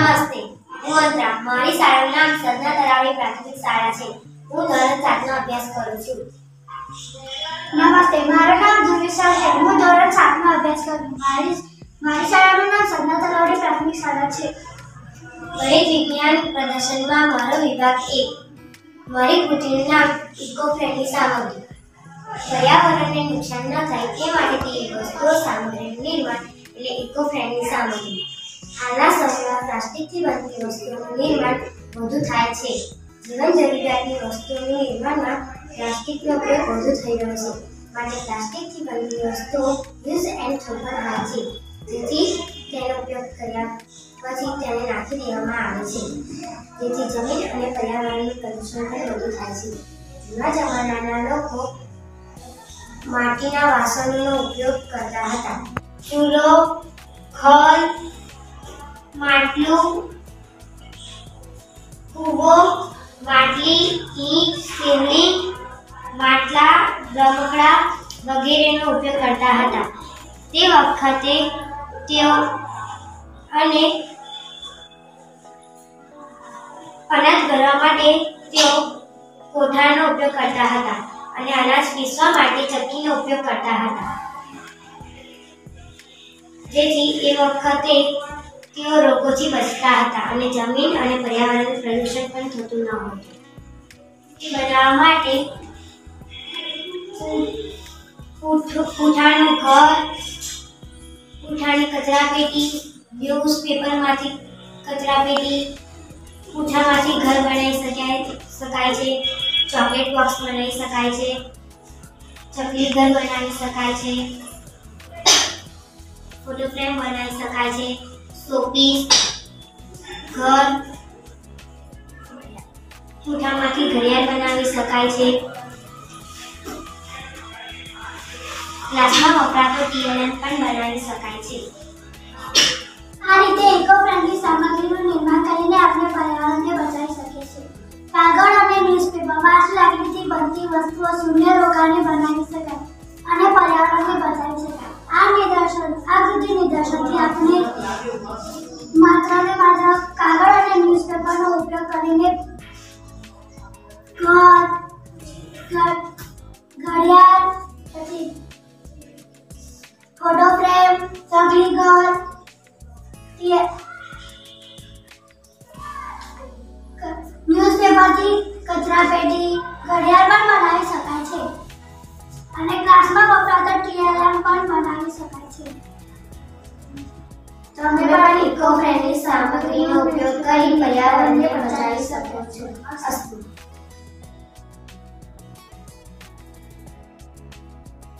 નમસ્તે. હું અંતરા. મારી શાળાનું નામ સદના તરાવડી પ્રાથમિક શાળા છે. હું ધોરણ સાતનો અભ્યાસ કરું છું. નમસ્તે. મારું નામ ધ્રુવિશા છે. હું ધોરણ સાતમાં અભ્યાસ કરું. મારી મારી શાળાનું નામ સદના તરાવડી પ્રાથમિક શાળા છે. ગણિત વિજ્ઞાન પ્રદર્શનમાં મારો વિભાગ એ. મારી કૃતિનું નામ ઇકો ફ્રેન્ડલી સામગ્રી. પર્યાવરણને નુકસાન ન થાય તે માટે તે વસ્તુઓ સામગ્રીનું નિર્માણ, એટલે ઇકો ફ્રેન્ડલી સામગ્રી. સમયમાં પ્લાસ્ટિકથી બનતી વસ્તુઓનું નિર્માણ વધુ થાય છે. જીવન જરૂરિયાતની વસ્તુઓનું નિર્માણમાં પ્લાસ્ટિકનો ઉપયોગ વધુ થઈ રહ્યો છે. માટે પ્લાસ્ટિકથી બનતી વસ્તુઓ યુઝ એન્ડ થ્રો પર છે. જેથી તેનો ઉપયોગ કર્યા પછી તેને નાખી દેવામાં આવે છે. જેથી જમીન અને પર્યાવરણનું પ્રદૂષણ પણ વધુ થાય છે. જૂના જમાનાના લોકો માટીના વાસણોનો ઉપયોગ કરતા હતા. ચૂલો, ખલ માટલું કૂવો માટલી ઈંટ શિવલિંગ, માટલા, રમકડા વગેરેનો ઉપયોગ કરતા હતા. તે વખતે તેઓ અને અનાજ ભરવા માટે તેઓ કોઠાનો ઉપયોગ કરતા હતા અને અનાજ પીસવા માટે ચક્કીનો ઉપયોગ કરતા હતા. જેથી એ વખતે તેઓ રોગોથી બચતા હતા અને જમીન અને પર્યાવરણનું પ્રદૂષણ પણ થતું ન હતું. બનાવવા માટે પૂઠ- ઘર પૂઠાની કચરા પેટી, ન્યૂઝપેપરમાંથી કચરા પેટી પૂઠામાંથી ઘર બનાવી શકાય શકાય છે, ચોકલેટ બોક્સ બનાવી શકાય છે, ચકલી ઘર બનાવી શકાય છે, ફોટો ફ્રેમ બનાવી શકાય છે. શોપીસ ઘર પૂઠામાંથી ઘડિયાળ બનાવી શકાય છે. ક્લાસમાં વપરાતો ટીએલએમ પણ બનાવી શકાય છે. આ રીતે ઇકો ફ્રેન્ડલી સામગ્રીનું નિર્માણ કરીને આપણે પર્યાવરણને બચાવી શકીએ છીએ. કાગળ અને ન્યૂઝપેપર વાસ લાકડીથી બનતી વસ્તુઓ શૂન્ય રોગાને બનાવી ન્યૂઝપેપરથી કચરા પેટી ઘડિયાળ પણ બનાવી શકાય છે. અને ક્લાસમાં વપરાતા ટીએલએમ પણ બનાવી શકાય છે. તમે પણ ઇકો ફ્રેન્ડલી સામગ્રીનો ઉપયોગ કરી પર્યાવરણને બચાવી શકો છો. અસ્તુ.